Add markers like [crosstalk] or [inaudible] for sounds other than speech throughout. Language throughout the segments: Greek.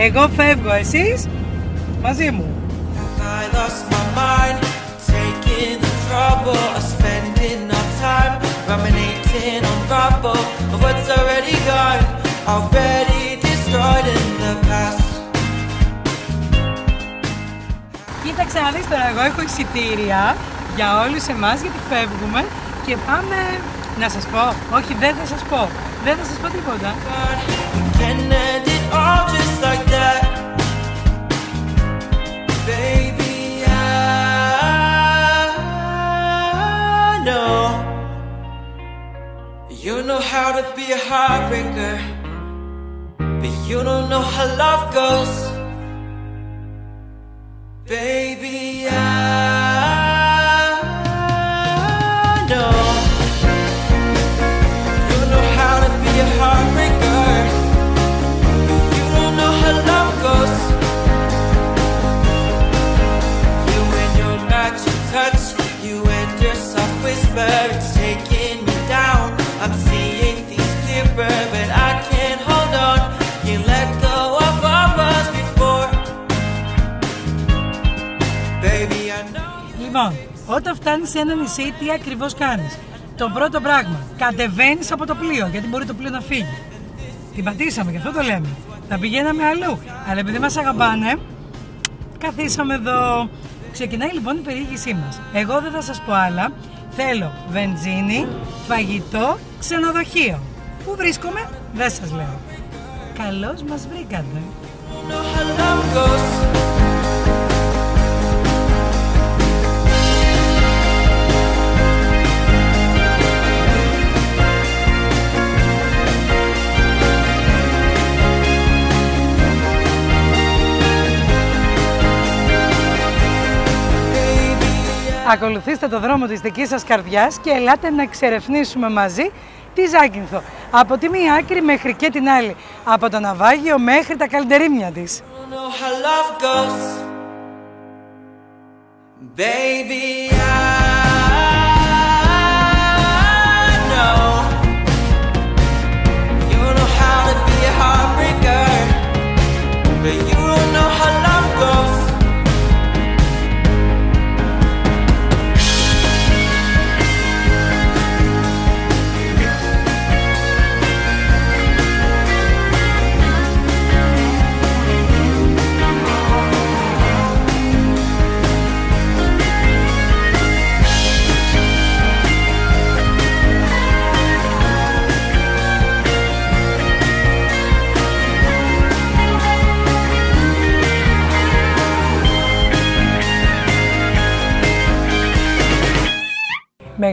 Γεια σας! Εγώ φεύγω, εσείς μαζί μου. I lost my mind, taking the trouble of spending our time ruminating on rubble of what's already gone, already destroyed in the past. Κοίταξε να δεις τώρα, εγώ έχω εισιτήρια για όλους εμάς γιατί φεύγουμε και πάμε να σας πω, όχι δεν θα σας πω, δεν θα σας πω τίποτα. Know how to be a heartbreaker, but you don't know how love goes. Baby, Λοιπόν, όταν φτάνεις σε ένα νησί, τι ακριβώς κάνεις; Το πρώτο πράγμα, κατεβαίνεις από το πλοίο, γιατί μπορεί το πλοίο να φύγει. Την πατήσαμε, γι' αυτό το λέμε. Θα πηγαίναμε αλλού. Αλλά επειδή μας αγαπάνε, καθίσαμε εδώ. Ξεκινάει λοιπόν η περιήγησή μας. Εγώ δεν θα σας πω άλλα. Θέλω βενζίνη, φαγητό, ξενοδοχείο. Πού βρίσκομαι, δεν σας λέω. Καλώς μας βρήκατε. Ακολουθήστε το δρόμο της δικής σας καρδιάς και ελάτε να εξερευνήσουμε μαζί τη Ζάκυνθο. Από τη μία άκρη μέχρι και την άλλη. Από το ναυάγιο μέχρι τα καλντερίμια της. don't know how love goes. Baby,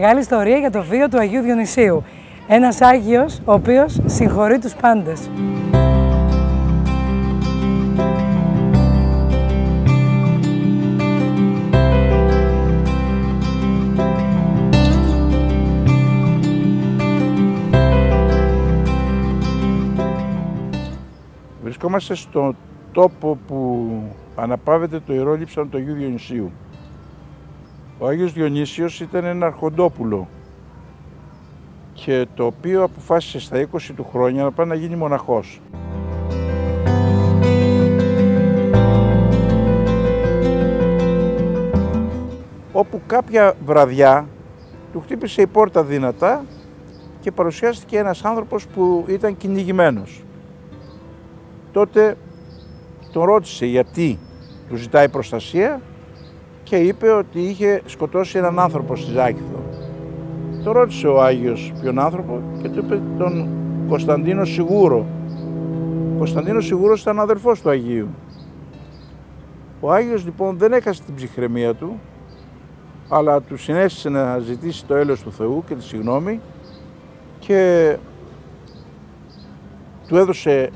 Μεγάλη ιστορία για το βίο του Αγίου Διονυσίου. Ένας Άγιος ο οποίος συγχωρεί τους πάντες. Βρισκόμαστε στο τόπο που αναπαύεται το ιερό λείψανο του Αγίου Διονυσίου. Ο Άγιος Διονύσιος ήταν ένα αρχοντόπουλο και το οποίο αποφάσισε στα 20 του χρόνια να πάει να γίνει μοναχός. Όπου κάποια βραδιά του χτύπησε η πόρτα δυνατά και παρουσιάστηκε ένας άνθρωπος που ήταν κυνηγημένος. Τότε τον ρώτησε γιατί του ζητάει προστασία και είπε ότι είχε σκοτώσει έναν άνθρωπο στη Ζάκηθο. Το ρώτησε ο Άγιος ποιον άνθρωπο και του είπε τον Κωνσταντίνο Σιγούρο. Ο Κωνσταντίνος Σιγούρος ήταν αδερφός του Αγίου. Ο Άγιος λοιπόν δεν έχασε την ψυχραιμία του, αλλά του συνέστησε να ζητήσει το έλεος του Θεού και τη συγνώμη και του έδωσε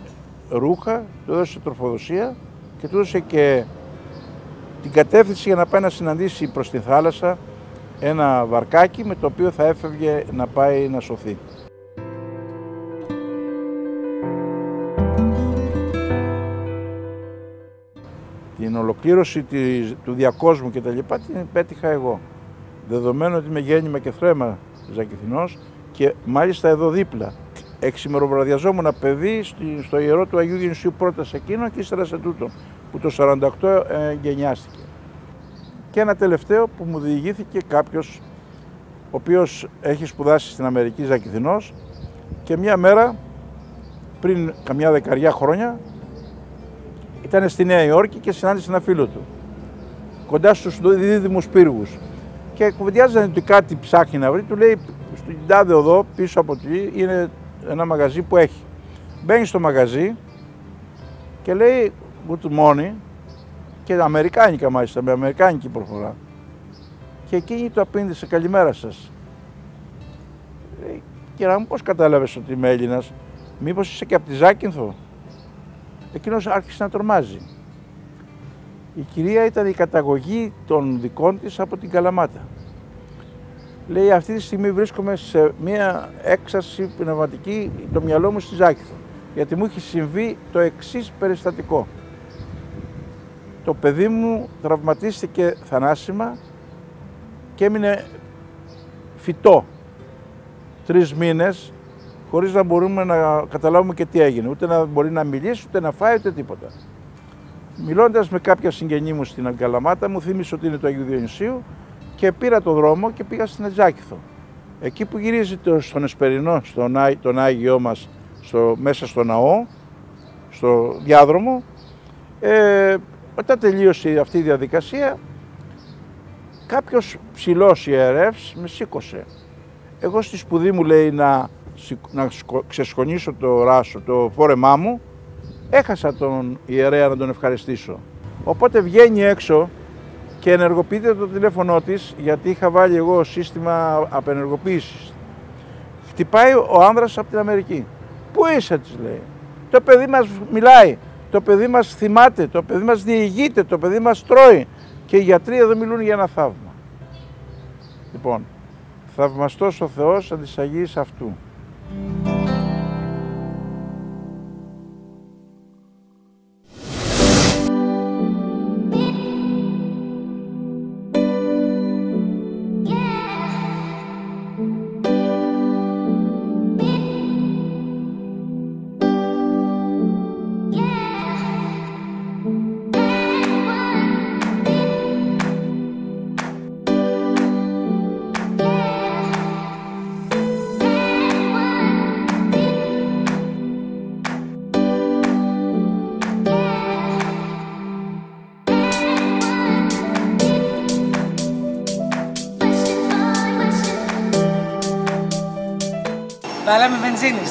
ρούχα, του έδωσε τροφοδοσία και του έδωσε και την κατεύθυνση για να πάει να συναντήσει προς τη θάλασσα ένα βαρκάκι με το οποίο θα έφευγε να πάει να σωθεί. Την ολοκλήρωση της, του διακόσμου και τα λοιπά την πέτυχα εγώ. Δεδομένου ότι είμαι γέννημα και θρέμα Ζακηθινός και μάλιστα εδώ δίπλα. εξημεροβραδιαζόμουν παιδί στη- στο ιερό του Αγίου Γεννησίου πρώτα σε εκείνο και ύστερα σε τούτο που το 48 ε, γενιάστηκε. Και ένα τελευταίο που μου διηγήθηκε κάποιος ο οποίος έχει σπουδάσει στην Αμερική Ζακηθινός και μια μέρα πριν καμιά δεκαριά χρόνια ήταν στη Νέα Υόρκη και συνάντησε ένα φίλο του κοντά στους δίδυμους πύργους και κουβεντιάζανε ότι κάτι ψάχνει να βρει, του λέει στην τάδε οδό πίσω από εκεί είναι ένα μαγαζί που έχει. Μπαίνει στο μαγαζί και λέει good morning και αμερικάνικα μάλιστα, με αμερικάνικη προφορά. Και εκείνη το απήντησε καλημέρα σας. Λέει, κυρά μου πώς κατάλαβες ότι είμαι Έλληνας, μήπως είσαι και από τη Ζάκυνθο; Εκείνος άρχισε να τρομάζει. Η κυρία ήταν η καταγωγή των δικών της από την Καλαμάτα. Λέει αυτή τη στιγμή βρίσκομαι σε μια έξαρση πνευματική το μυαλό μου στη Ζάκηθο. Γιατί μου έχει συμβεί το εξής περιστατικό. Το παιδί μου τραυματίστηκε θανάσιμα και έμεινε φυτό τρεις μήνες χωρίς να μπορούμε να καταλάβουμε και τι έγινε. Ούτε να μπορεί να μιλήσει, ούτε να φάει, ούτε τίποτα. Μιλώντας με κάποια συγγενή μου στην Αγκαλαμάτα, μου θύμισε ότι είναι το Αγίου Διονυσίου και πήρα το δρόμο και πήγα στην Ατζάκηθο. Εκεί που γυρίζει το, στον Εσπερινό, στον, Ά- τον Άγιό μας, στο, μέσα στο ναό, στο διάδρομο, ε, όταν τελείωσε αυτή η διαδικασία, κάποιος ψηλός ιερεύς με σήκωσε. Εγώ στη σπουδή μου λέει να, σηκ- να σκο- ξεσχονίσω το ράσο, το φόρεμά μου, έχασα τον ιερέα να τον ευχαριστήσω. Οπότε βγαίνει έξω και ενεργοποιείται το τηλέφωνό της, γιατί είχα βάλει εγώ σύστημα απενεργοποίησης. Χτυπάει ο άνδρας από την Αμερική. Πού είσαι, της λέει. Το παιδί μας μιλάει, το παιδί μας θυμάται, το παιδί μας διηγείται, το παιδί μας τρώει. Και οι γιατροί εδώ μιλούν για ένα θαύμα. Λοιπόν, θαυμαστός ο Θεός αντί της Αγίας αυτού.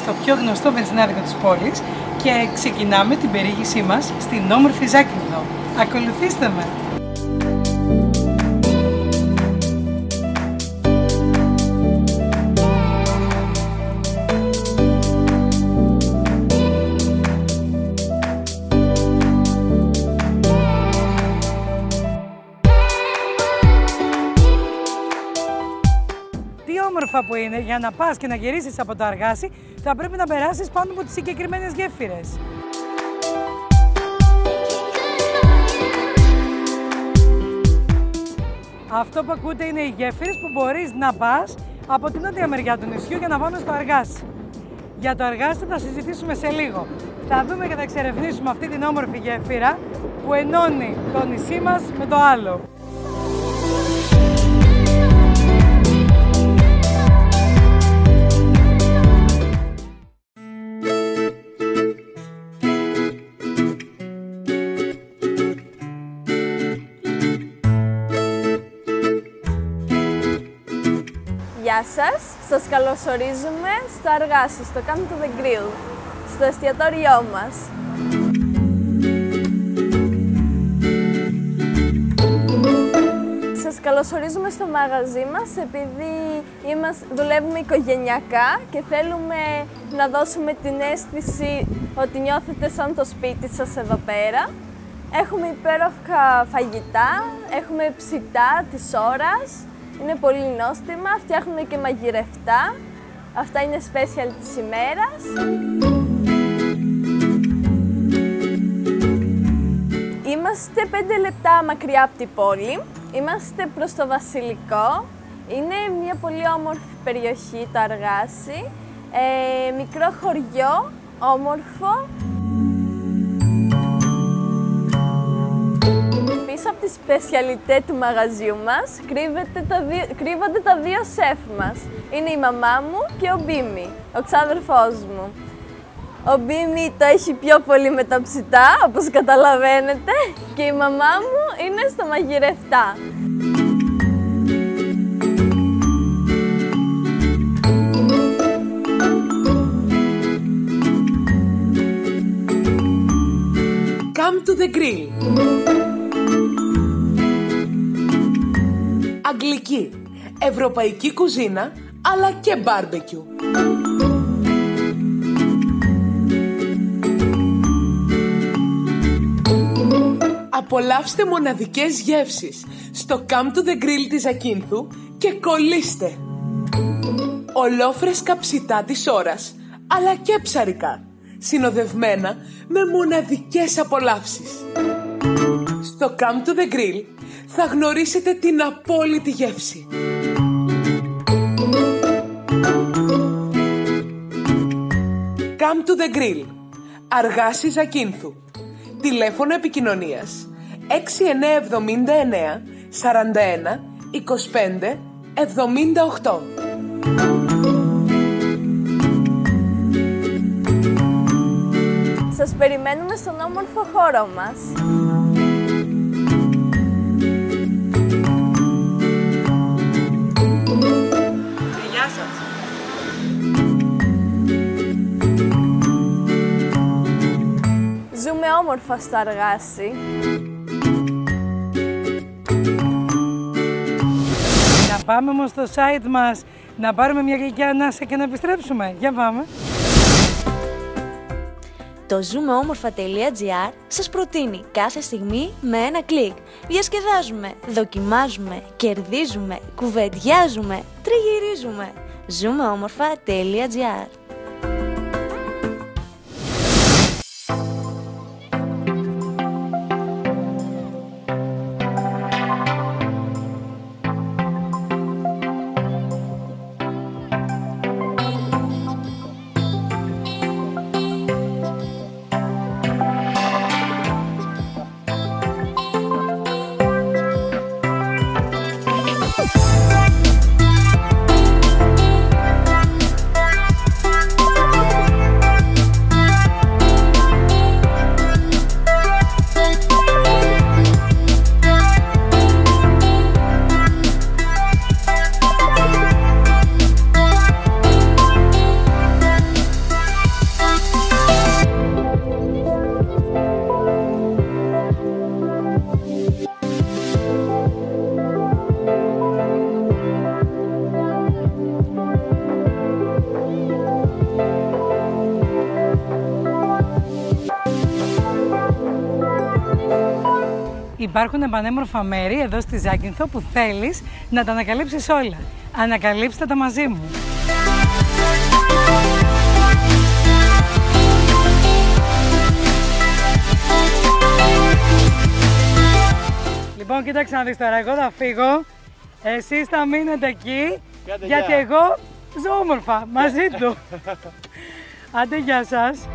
Στο πιο γνωστό βενζινάδικο της πόλης και ξεκινάμε την περιήγησή μας στην όμορφη Ζάκυνθο. Ακολουθήστε με! Όμορφα που είναι, για να πας και να γυρίσεις από το αργάσι, θα πρέπει να περάσεις πάνω από τις συγκεκριμένες γέφυρες. Αυτό που ακούτε είναι οι γέφυρες που μπορείς να πας από την νότια μεριά του νησιού για να πάμε στο Αργάσι. Για το Αργάσι θα συζητήσουμε σε λίγο. Θα δούμε και θα εξερευνήσουμε αυτή την όμορφη γέφυρα που ενώνει το νησί μας με το άλλο. Γεια σας, σας καλωσορίζουμε στο Αργάσι, στο Come to the Grill, στο εστιατόριό μας. Σας καλωσορίζουμε στο μαγαζί μας επειδή είμαστε, δουλεύουμε οικογενειακά και θέλουμε να δώσουμε την αίσθηση ότι νιώθετε σαν το σπίτι σας εδώ πέρα. Έχουμε υπέροχα φαγητά, έχουμε ψητά της ώρας, είναι πολύ νόστιμα, φτιάχνουμε και μαγειρευτά. Αυτά είναι special της ημέρας. Είμαστε 5 λεπτά μακριά από την πόλη. Είμαστε προς το Βασιλικό. Είναι μια πολύ όμορφη περιοχή, το Αργάσι. Ε, μικρό χωριό, όμορφο. Σπεσιαλιτέ του μαγαζιού μας κρύβεται τα δύο, κρύβονται τα δύο σεφ μας. Είναι η μαμά μου και ο Μπίμι, ο ξάδερφός μου. Ο Μπίμι το έχει πιο πολύ με τα ψητά, όπως καταλαβαίνετε, και η μαμά μου είναι στο μαγειρευτά. Come to the grill. Αγγλική, ευρωπαϊκή κουζίνα, αλλά και μπάρμπεκιου. Απολαύστε μοναδικές γεύσεις στο Come to the Grill της Ακίνθου και κολλήστε. Ολόφρεσκα ψητά της ώρας, αλλά και ψαρικά, συνοδευμένα με μοναδικές απολαύσεις. Στο Come to the Grill θα γνωρίσετε την απόλυτη γεύση. Come to the Grill. Αργάση Ζακίνθου. Τηλέφωνο επικοινωνίας 6979 41 25 78. Σας περιμένουμε στον όμορφο χώρο μας. Ζούμε όμορφα στο Αργάσι. Να πάμε όμως στο site μας να πάρουμε μια γλυκιά ανάσα και να επιστρέψουμε. Για πάμε. Το zoomεόμορφα.gr σας προτείνει κάθε στιγμή με ένα κλικ. Διασκεδάζουμε, δοκιμάζουμε, κερδίζουμε, κουβεντιάζουμε, τριγυρίζουμε. zoomεόμορφα.gr Υπάρχουν πανέμορφα μέρη εδώ στη Ζάκυνθο που θέλεις να τα ανακαλύψεις όλα. Ανακαλύψτε τα μαζί μου. Λοιπόν, κοίταξε να δεις τώρα, εγώ θα φύγω, εσείς θα μείνετε εκεί, γιατί εγώ ζω όμορφα, μαζί του. [laughs] Άντε, γεια σας.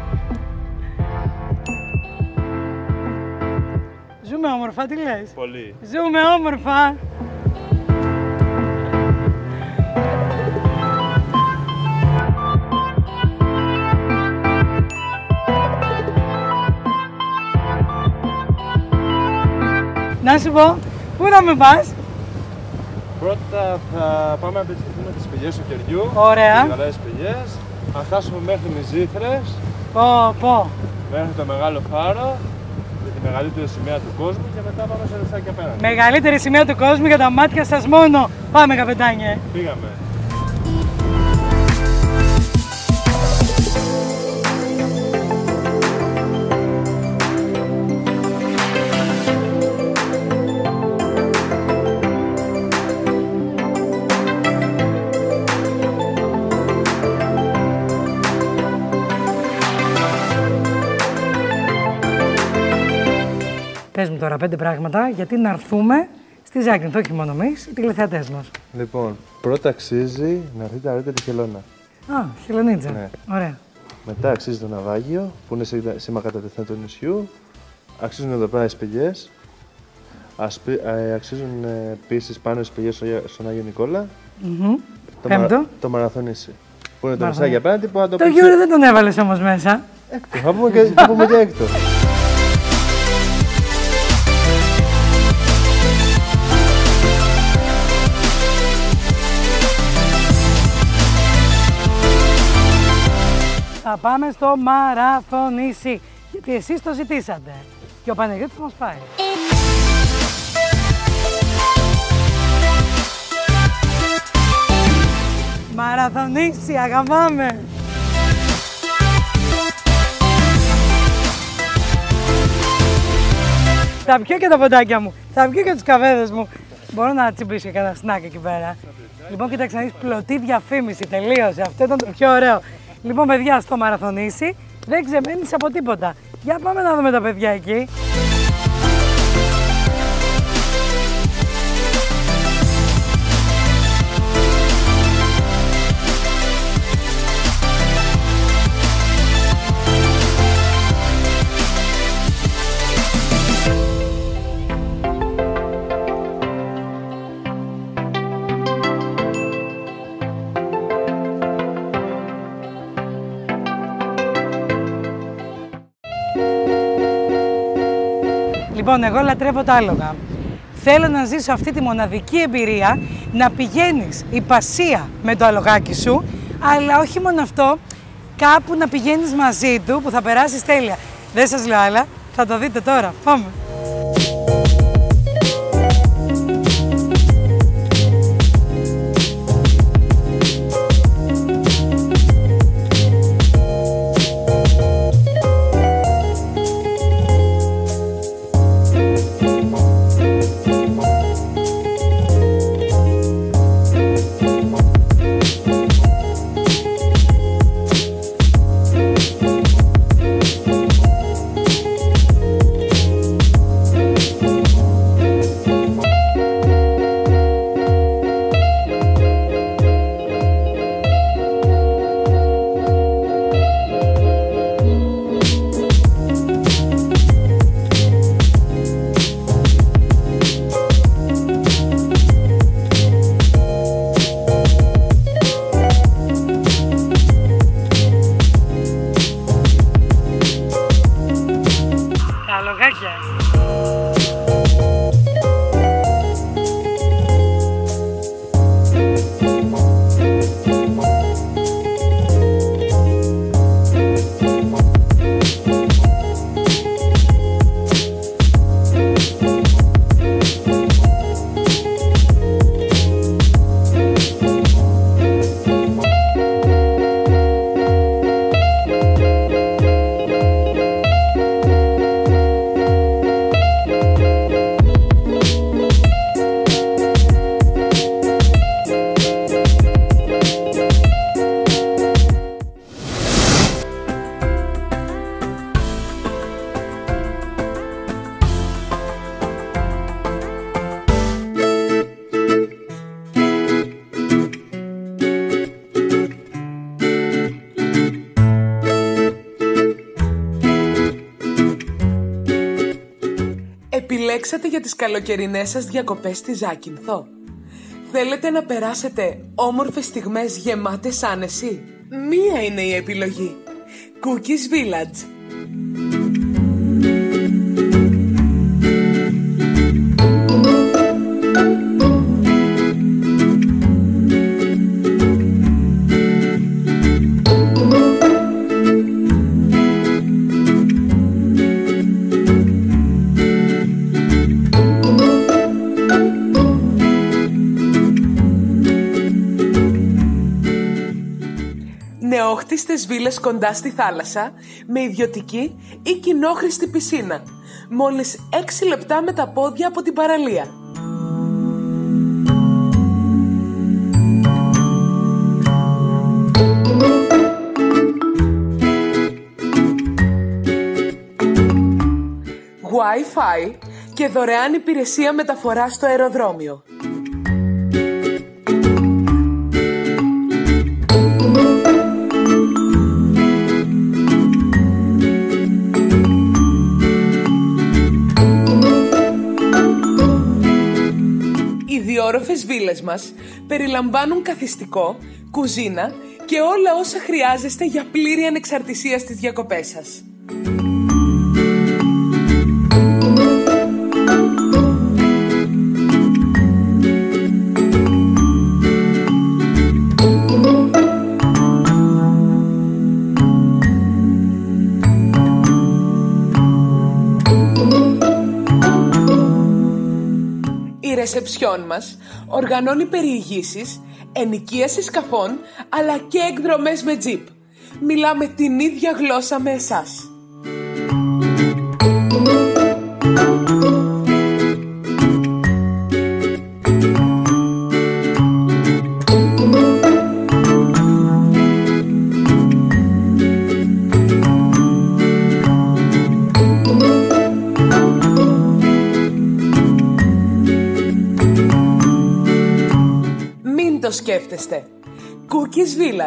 Ζούμε όμορφα, τι λες; Πολύ. Ζούμε όμορφα. Να σου πω, πού θα με πας; Πρώτα θα πάμε να επισκεφτούμε τις πηγές του κεριού. Ωραία. Τις μεγάλες πηγές. Θα φτάσουμε μέχρι Μυζήθρες, Πω, πω. μέχρι το μεγάλο φάρο, με τη μεγαλύτερη σημαία του κόσμου και μετά πάμε σε ρεστάκι απέναντι. Μεγαλύτερη σημαία του κόσμου για τα μάτια σας μόνο. Πάμε καπετάνιε. Πήγαμε. Πες μου τώρα πέντε πράγματα γιατί να έρθουμε στη Ζάκυνθο, όχι μόνο εμείς, οι τηλεθεατές μας. Λοιπόν, πρώτα αξίζει να έρθετε να δείτε τις χελώνες. Α, χελονίτσα. Ναι. Ωραία. Μετά αξίζει το ναυάγιο που είναι σήμα κατατεθέν του νησιού. Αξίζουν εδώ πέρα οι σπηλιές. Ασπι- ε, αξίζουν επίσης πάνω οι σπηλιές στο, στον Άγιο Νικόλα. Μμμ. Το, Πέμπτο. το μαραθωνίσι. Που είναι το Μαραθωνίσι. νησάκι απέναντι που να το Το πεις- Γιούρι δεν τον έβαλες όμως μέσα. Έκτο. Θα πούμε και, θα πούμε και έκτο. Θα πάμε στο μαραθωνίσι. Γιατί εσείς το ζητήσατε. Και ο Παναγιώτης μας πάει. Μαραθωνίσι, αγαπάμε. Θα πιω και τα ποντάκια μου. Θα πιω και τους καβέδες μου. Μπορώ να τσιμπήσω και κανένα σνακ εκεί πέρα. Λοιπόν, κοίταξε να δεις πλωτή διαφήμιση. Τελείωσε. Αυτό ήταν το πιο ωραίο. Λοιπόν, παιδιά, στο μαραθωνίσι δεν ξεμένεις από τίποτα. Για πάμε να δούμε τα παιδιά εκεί. Λοιπόν, εγώ λατρεύω τα άλογα. Θέλω να ζήσω αυτή τη μοναδική εμπειρία να πηγαίνεις υπασία με το αλογάκι σου, αλλά όχι μόνο αυτό, κάπου να πηγαίνεις μαζί του που θα περάσεις τέλεια. Δεν σας λέω άλλα, θα το δείτε τώρα. Πάμε. Επιλέξατε για τις καλοκαιρινές σας διακοπές στη Ζάκυνθο. Θέλετε να περάσετε όμορφες στιγμές γεμάτες άνεση; Μία είναι η επιλογή. Cookies Village. Βίλες κοντά στη θάλασσα, με ιδιωτική ή κοινόχρηστη πισίνα. Μόλις 6 λεπτά με τα πόδια από την παραλία. Wi-Fi και δωρεάν υπηρεσία μεταφοράς στο αεροδρόμιο. Υπερόροφες βίλες μας περιλαμβάνουν καθιστικό, κουζίνα και όλα όσα χρειάζεστε για πλήρη ανεξαρτησία στις διακοπές σας. Ρεσεψιόν μας οργανώνει περιηγήσεις, ενοικίαση σκαφών αλλά και εκδρομές με τζιπ. Μιλάμε την ίδια γλώσσα με εσάς.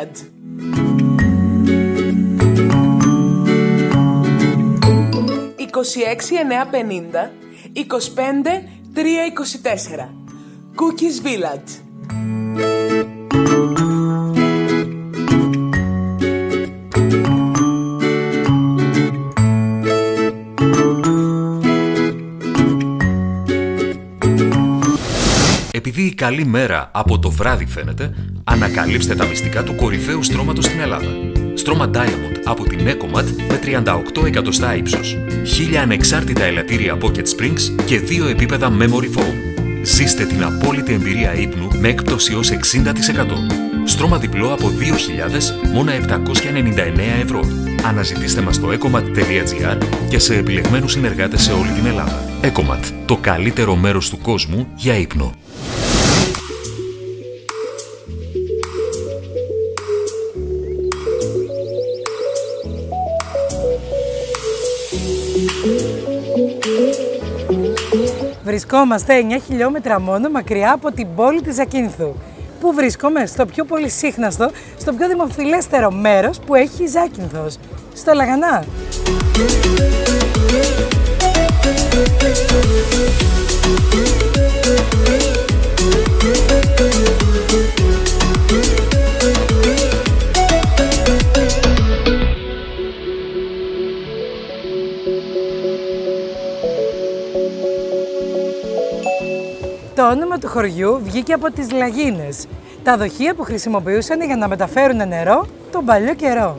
Cookies Village. «26 950 25 324 Cookies Village Επειδή η καλή μέρα από το βράδυ φαίνεται, ανακαλύψτε τα μυστικά του κορυφαίου στρώματος στην Ελλάδα. Στρώμα Diamond από την Ecomat με 38 εκατοστά ύψος, 1000 ανεξάρτητα ελαττήρια Pocket Springs και 2 επίπεδα Memory Foam. Ζήστε την απόλυτη εμπειρία ύπνου με έκπτωση ως 60%. Στρώμα διπλό από 2.000 μόνο 799 ευρώ. Αναζητήστε μας στο ecomat.gr και σε επιλεγμένους συνεργάτες σε όλη την Ελλάδα. Ecomat, το καλύτερο μέρος του κόσμου για ύπνο. Βρισκόμαστε 9 χιλιόμετρα μόνο μακριά από την πόλη της Ζακίνθου. Πού βρίσκομαι, στο πιο πολύ σύχναστο, στο πιο δημοφιλέστερο μέρος που έχει η Ζάκυνθος, στο Λαγανά. Το όνομα του χωριού βγήκε από τις λαγίνες, τα δοχεία που χρησιμοποιούσαν για να μεταφέρουν νερό τον παλιό καιρό.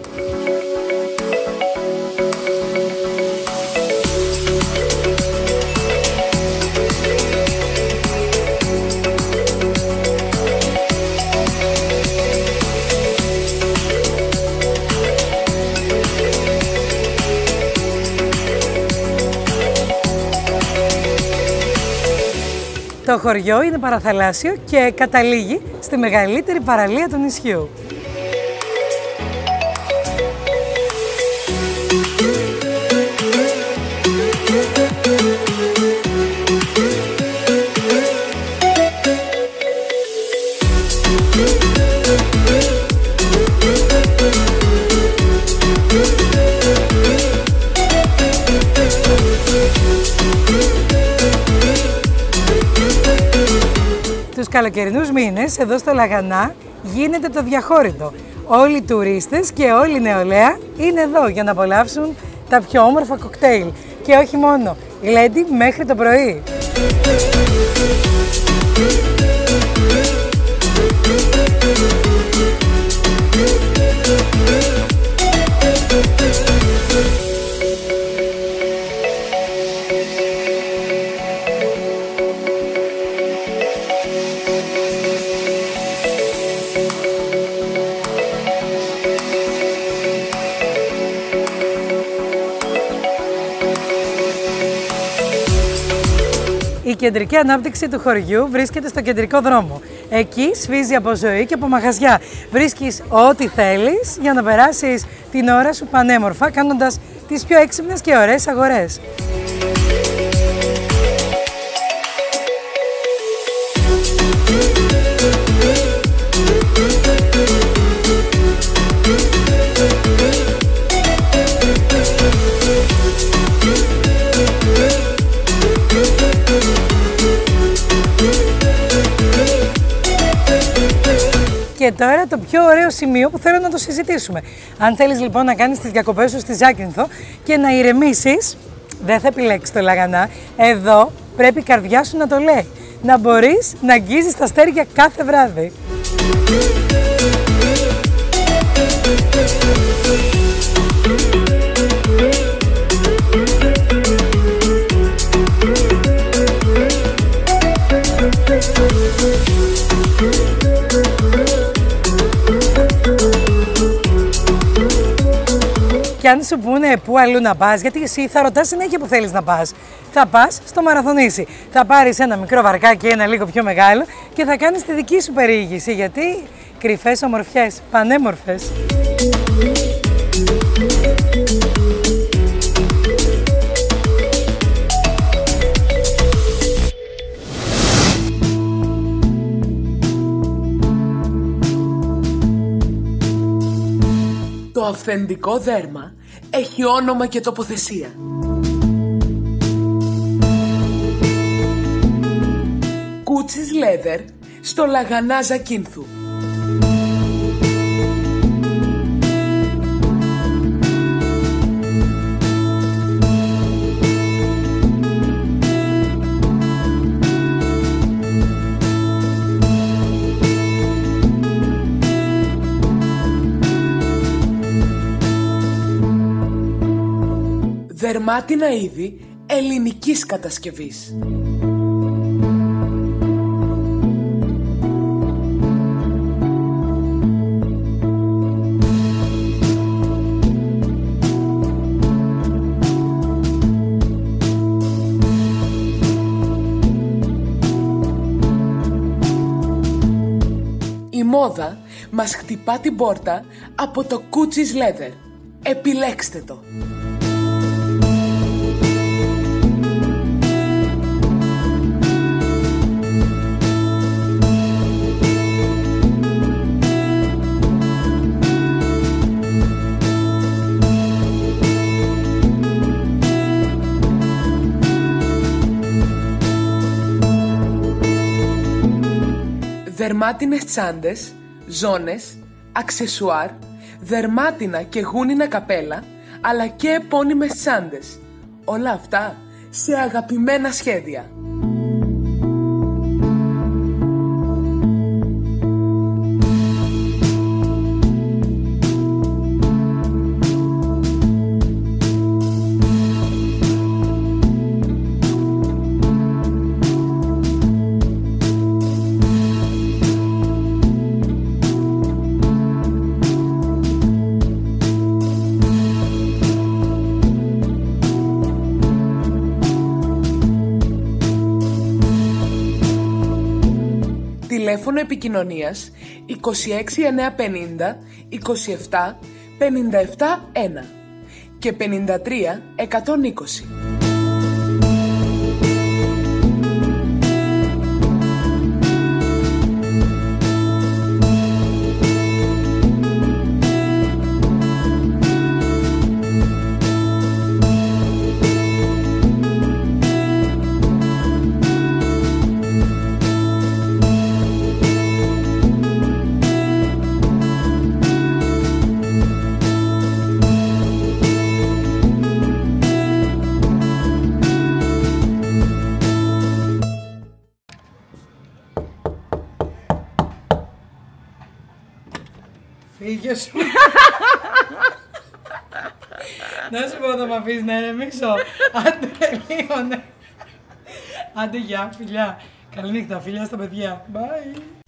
Το χωριό είναι παραθαλάσσιο και καταλήγει στη μεγαλύτερη παραλία του νησιού. Καλοκαιρινούς μήνες εδώ στο Λαγανά γίνεται το διαχώρητο. Όλοι οι τουρίστες και όλη η νεολαία είναι εδώ για να απολαύσουν τα πιο όμορφα κοκτέιλ. Και όχι μόνο, γλέντι μέχρι το πρωί. Κεντρική ανάπτυξη του χωριού βρίσκεται στο κεντρικό δρόμο. Εκεί σφίζει από ζωή και από μαγαζιά. Βρίσκεις ό,τι θέλεις για να περάσεις την ώρα σου πανέμορφα κάνοντας τις πιο έξυπνες και ωραίες αγορές. Τώρα το πιο ωραίο σημείο που θέλω να το συζητήσουμε. Αν θέλεις λοιπόν να κάνεις τις διακοπές σου στη Ζάκυνθο και να ηρεμήσεις, δεν θα επιλέξεις το λαγανά. Εδώ πρέπει η καρδιά σου να το λέει. Να μπορείς να αγγίζεις τα αστέρια κάθε βράδυ. Αν σου πούνε πού αλλού να πας, γιατί εσύ θα ρωτάς συνέχεια που θέλεις να πας. Θα πας στο Μαραθωνήσι. Θα πάρεις ένα μικρό βαρκάκι, ένα λίγο πιο μεγάλο και θα κάνεις τη δική σου περιήγηση. Γιατί κρυφές ομορφιές, πανέμορφες. Το αυθεντικό δέρμα έχει όνομα και τοποθεσία. Κούτσις Leather στο Λαγανά Ζακίνθου. Δερμάτινα είδη ελληνικής κατασκευής. Η μόδα μας χτυπά την πόρτα από το Κούτσις Leather. Επιλέξτε το. Δερμάτινες τσάντες, ζώνες, αξεσουάρ, δερμάτινα και γούνινα καπέλα, αλλά και επώνυμες τσάντες. Όλα αυτά σε αγαπημένα σχέδια. Τηλέφωνο επικοινωνίας 26950 27 57 1 και 53 120. Φύγες σου. Να σου πω θα με αφήσεις να ηρεμήσω. Άντε λίγο, ναι. Άντε γεια, φιλιά. Καληνύχτα, φιλιά στα παιδιά. Bye.